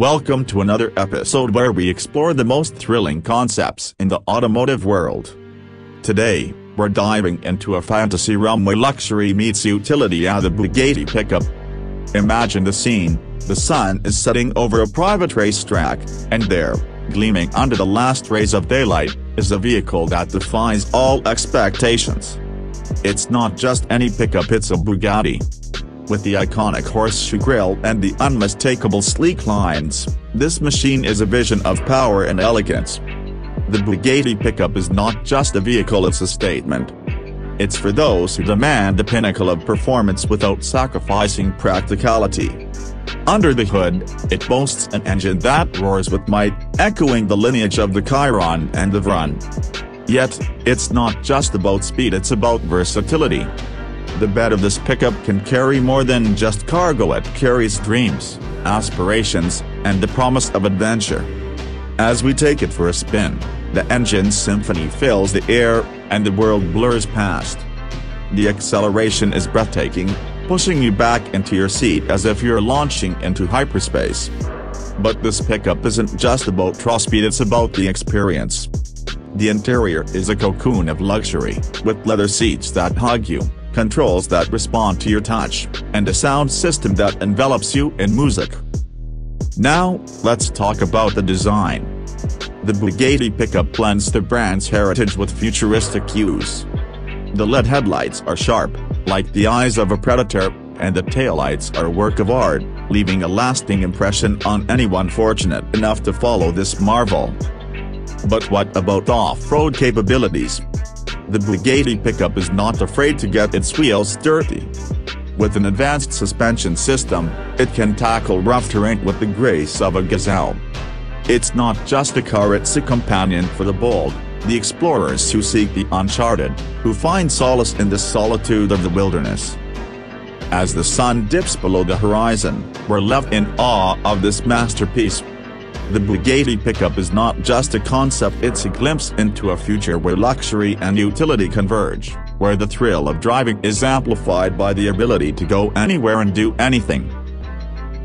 Welcome to another episode where we explore the most thrilling concepts in the automotive world. Today, we're diving into a fantasy realm where luxury meets utility at the Bugatti pickup. Imagine the scene, the sun is setting over a private racetrack, and there, gleaming under the last rays of daylight, is a vehicle that defies all expectations. It's not just any pickup it's a Bugatti. With the iconic horseshoe grille and the unmistakable sleek lines, this machine is a vision of power and elegance. The Bugatti pickup is not just a vehicle it's a statement. It's for those who demand the pinnacle of performance without sacrificing practicality. Under the hood, it boasts an engine that roars with might, echoing the lineage of the Chiron and the Veyron. Yet, it's not just about speed it's about versatility. The bed of this pickup can carry more than just cargo it carries dreams, aspirations, and the promise of adventure. As we take it for a spin, the engine's symphony fills the air, and the world blurs past. The acceleration is breathtaking, pushing you back into your seat as if you're launching into hyperspace. But this pickup isn't just about raw speed it's about the experience. The interior is a cocoon of luxury, with leather seats that hug you, controls that respond to your touch, and a sound system that envelops you in music. Now, let's talk about the design. The Bugatti pickup blends the brand's heritage with futuristic cues. The LED headlights are sharp, like the eyes of a predator, and the taillights are a work of art, leaving a lasting impression on anyone fortunate enough to follow this marvel. But what about off-road capabilities? The Bugatti pickup is not afraid to get its wheels dirty. With an advanced suspension system, it can tackle rough terrain with the grace of a gazelle. It's not just a car it's a companion for the bold, the explorers who seek the uncharted, who find solace in the solitude of the wilderness. As the sun dips below the horizon, we're left in awe of this masterpiece. The Bugatti pickup is not just a concept it's a glimpse into a future where luxury and utility converge, where the thrill of driving is amplified by the ability to go anywhere and do anything.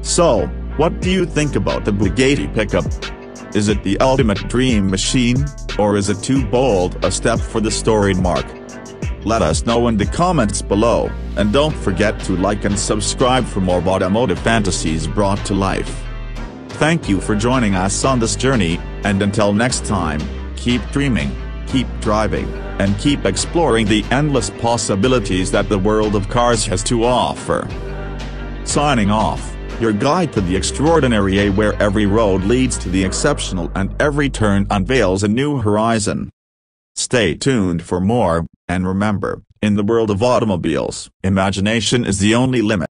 So, what do you think about the Bugatti pickup? Is it the ultimate dream machine, or is it too bold a step for the storied marque? Let us know in the comments below, and don't forget to like and subscribe for more automotive fantasies brought to life. Thank you for joining us on this journey, and until next time, keep dreaming, keep driving, and keep exploring the endless possibilities that the world of cars has to offer. Signing off, your guide to the extraordinary A where every road leads to the exceptional and every turn unveils a new horizon. Stay tuned for more, and remember, in the world of automobiles, imagination is the only limit.